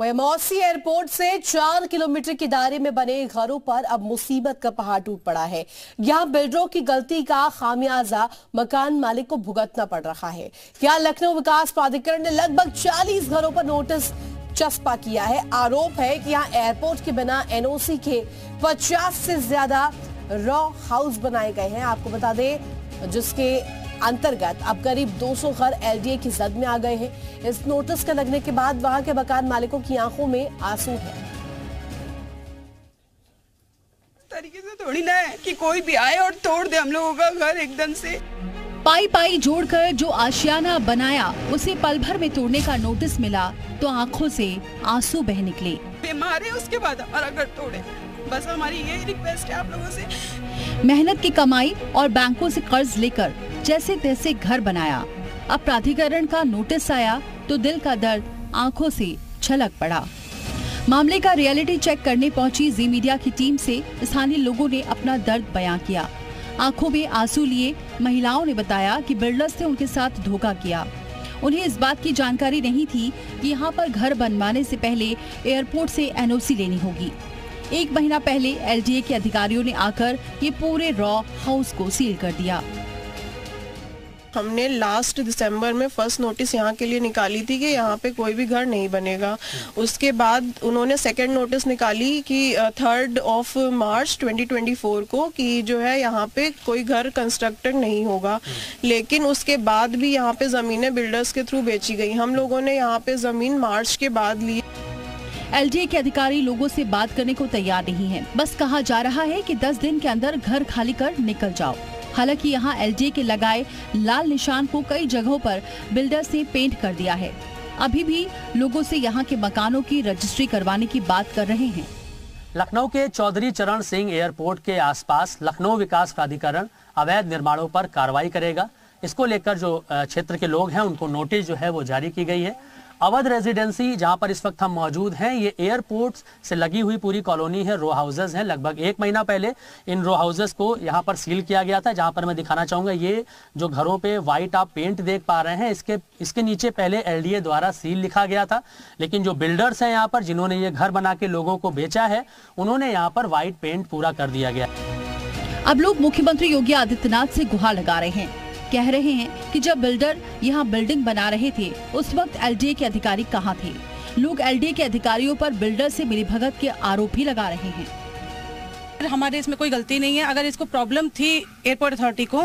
वही मौसी एयरपोर्ट से चार किलोमीटर के दायरे में बने घरों पर अब मुसीबत का पहाड़ टूट पड़ा है। यहाँ बिल्डरों की गलती का खामियाजा मकान मालिक को भुगतना पड़ रहा है। यहाँ लखनऊ विकास प्राधिकरण ने लगभग 40 घरों पर नोटिस चस्पा किया है। आरोप है कि यहाँ एयरपोर्ट के बिना एनओसी के 50 से ज़्यादा रॉ हाउस बनाए गए हैं। आपको बता दें, जिसके अंतर्गत अब करीब 200 घर एलडीए की जद में आ गए हैं। इस नोटिस के लगने के बाद वहाँ के मकान मालिकों की आँखों में आँसू है। तरीके से थोड़ी ना है कि कोई भी आए और तोड़ दे हम लोगों का घर एकदम से। पाई पाई जोड़कर जो आशियाना बनाया उसे पल भर में तोड़ने का नोटिस मिला तो आँखों से आँसू बह निकले। बीमार है उसके बाद हमारा घर तोड़े बस हमारी यही रिक्वेस्ट है आप लोगों से। मेहनत की कमाई और बैंकों से कर्ज लेकर जैसे तैसे घर बनाया। अब प्राधिकरण का नोटिस आया तो दिल का दर्द आँखों से छलक पड़ा। मामले का रियलिटी चेक करने पहुँची जी मीडिया की टीम से स्थानीय लोगों ने अपना दर्द बयां किया। आँखों में आँसू लिए महिलाओं ने बताया कि बिल्डर्स ने उनके साथ धोखा किया। उन्हें इस बात की जानकारी नहीं थी कि यहाँ पर घर बनवाने से पहले एयरपोर्ट से एनओसी लेनी होगी। एक महीना पहले एलडीए के अधिकारियों ने आकर ये पूरे रॉ हाउस को सील कर दिया। हमने लास्ट दिसंबर में फ़र्स्ट नोटिस यहाँ के लिए निकाली थी कि यहाँ पे कोई भी घर नहीं बनेगा। उसके बाद उन्होंने सेकेंड नोटिस निकाली कि थर्ड ऑफ़ मार्च 2024 को कि जो है यहाँ पे कोई घर कंस्ट्रक्टेड नहीं होगा। लेकिन उसके बाद भी यहाँ पे ज़मीनें बिल्डर्स के थ्रू बेची गई। हम लोगों ने यहाँ पे ज़मीन मार्च के बाद ली। एलडीए के अधिकारी लोगों से बात करने को तैयार नहीं है। बस कहा जा रहा है कि 10 दिन के अंदर घर खाली कर निकल जाओ। हालाँकि यहाँ एलडीए के लगाए लाल निशान को कई जगहों पर बिल्डर्स ने पेंट कर दिया है। अभी भी लोगों से यहाँ के मकानों की रजिस्ट्री करवाने की बात कर रहे हैं। लखनऊ के चौधरी चरण सिंह एयरपोर्ट के आसपास लखनऊ विकास प्राधिकरण अवैध निर्माणों पर कार्रवाई करेगा। इसको लेकर जो क्षेत्र के लोग हैं, उनको नोटिस जो है वो जारी की गई है। अवध रेजिडेंसी, जहाँ पर इस वक्त हम मौजूद हैं, ये एयरपोर्ट से लगी हुई पूरी कॉलोनी है रो हाउसेज हैं। लगभग एक महीना पहले इन रो हाउसेज को यहाँ पर सील किया गया था, जहाँ पर मैं दिखाना चाहूँगा, ये जो घरों पे व्हाइट आप पेंट देख पा रहे हैं, इसके इसके नीचे पहले एलडीए द्वारा सील लिखा गया था। लेकिन जो बिल्डर्स हैं यहाँ पर, जिन्होंने ये घर बना के लोगों को बेचा है, उन्होंने यहाँ पर व्हाइट पेंट पूरा कर दिया गया। अब लोग मुख्यमंत्री योगी आदित्यनाथ से गुहार लगा रहे हैं। कह रहे हैं कि जब बिल्डर यहाँ बिल्डिंग बना रहे थे उस वक्त एलडीए के अधिकारी कहाँ थे? लोग एलडीए के अधिकारियों पर बिल्डर से मिलीभगत के आरोप भी लगा रहे हैं। हमारे इसमें कोई गलती नहीं है अगर इसको प्रॉब्लम थी एयरपोर्ट अथॉरिटी को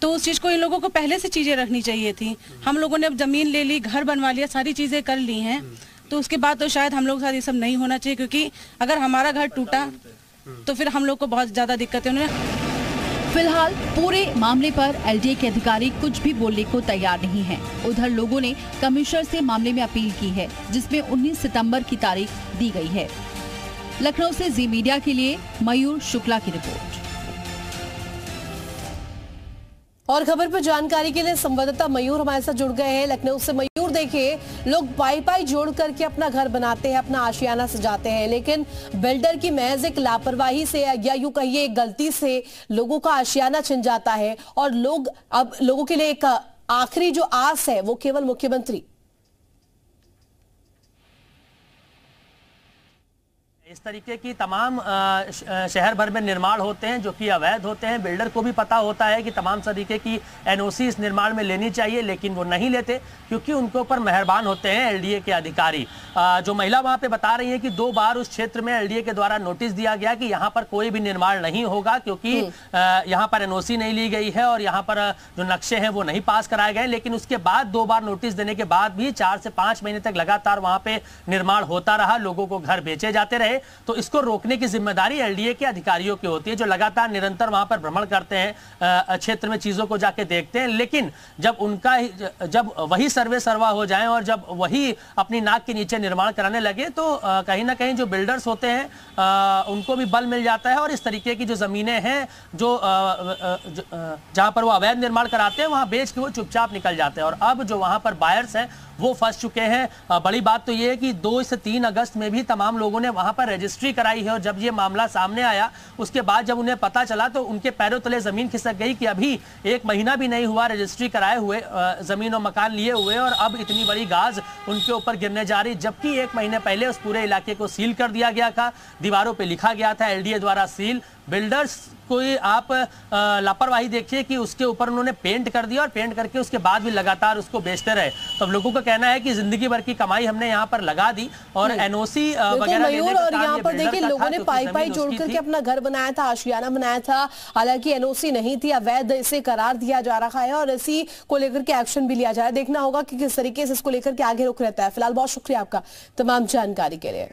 तो उस चीज़ को इन लोगों को पहले से चीज़ें रखनी चाहिए थी। हम लोगों ने अब ज़मीन ले ली घर बनवा लिया सारी चीज़ें कर ली हैं। तो उसके बाद तो शायद हम लोग साथ ये सब नहीं होना चाहिए क्योंकि अगर हमारा घर टूटा तो फिर हम लोग को बहुत ज़्यादा दिक्कत है। उन्होंने फ़िलहाल पूरे मामले पर एलडीए के अधिकारी कुछ भी बोलने को तैयार नहीं हैं। उधर लोगों ने कमिश्नर से मामले में अपील की है, जिसमें 19 सितंबर की तारीख दी गई है लखनऊ से जी मीडिया के लिए मयूर शुक्ला की रिपोर्ट और खबर पर जानकारी के लिए संवाददाता मयूर हमारे साथ जुड़ गए हैं लखनऊ से। मयूर, देखिए, लोग पाई पाई जोड़ करके अपना घर बनाते हैं, अपना आशियाना सजाते हैं, लेकिन बिल्डर की महज एक लापरवाही से या यूँ कहिए गलती से लोगों का आशियाना छिन जाता है और लोग, अब लोगों के लिए एक आखिरी जो आस है, वो केवल मुख्यमंत्री इस तरीके की तमाम शहर भर में निर्माण होते हैं जो कि अवैध होते हैं। बिल्डर को भी पता होता है कि तमाम तरीके की एनओसी इस निर्माण में लेनी चाहिए लेकिन वो नहीं लेते क्योंकि उनके ऊपर मेहरबान होते हैं एलडीए के अधिकारी। जो महिला वहाँ पे बता रही है कि दो बार उस क्षेत्र में एलडीए के द्वारा नोटिस दिया गया कि यहाँ पर कोई भी निर्माण नहीं होगा क्योंकि। यहाँ पर एनओसी नहीं ली गई है और यहाँ पर जो नक्शे हैं वो नहीं पास कराए गए लेकिन उसके बाद दो बार नोटिस देने के बाद भी चार से पाँच महीने तक लगातार वहाँ पे निर्माण होता रहा लोगों को घर बेचे जाते रहे। तो इसको रोकने की ज़िम्मेदारी एलडीए के अधिकारियों की होती है, जो लगातार निरंतर वहाँ पर भ्रमण करते हैं क्षेत्र में चीज़ों को जाके देखते हैं। लेकिन जब उनका जब वही सर्वे सर्वा हो जाए और जब वही अपनी नाक के नीचे निर्माण कराने लगे तो कहीं ना कहीं जो बिल्डर्स होते हैं उनको भी बल मिल जाता है। और इस तरीके की जो जमीनें हैं, जो जहाँ पर वो अवैध निर्माण कराते हैं, वहाँ बेच के वो चुपचाप निकल जाते हैं। और अब जो वहाँ पर बायर्स हैं, वो फंस चुके हैं। बड़ी बात तो ये है कि दो से तीन अगस्त में भी तमाम लोगों ने वहाँ पर रजिस्ट्री कराई है और जब ये मामला सामने आया, उसके बाद जब उन्हें पता चला तो उनके पैरों तले ज़मीन खिसक गई कि अभी एक महीना भी नहीं हुआ रजिस्ट्री कराए हुए ज़मीन और मकान लिए हुए और अब इतनी बड़ी गाज उनके ऊपर गिरने जा रही, जबकि एक महीने पहले उस पूरे इलाके को सील कर दिया गया था। दीवारों पर लिखा गया था, एलडीए द्वारा सील। बिल्डर्स कोई आप लापरवाही देखिए कि उसके ऊपर उन्होंने पेंट कर दिया और पेंट करके उसके बाद भी लगातार उसको बेचते रहे। तो अब लोगों का कहना है कि ज़िंदगी भर की कमाई हमने यहाँ पर लगा दी और एनओसी वगैरह और यहाँ पर देखिए लोगों ने पाई पाई जोड़ करके अपना घर बनाया था आशियाना बनाया था। हालाँकि एनओसी नहीं थी अवैध इसे करार दिया जा रहा है और इसी को लेकर के एक्शन भी लिया जा रहा है। देखना होगा कि किस तरीके से इसको लेकर के आगे रुख रहता है। फ़िलहाल बहुत शुक्रिया आपका तमाम जानकारी के लिए।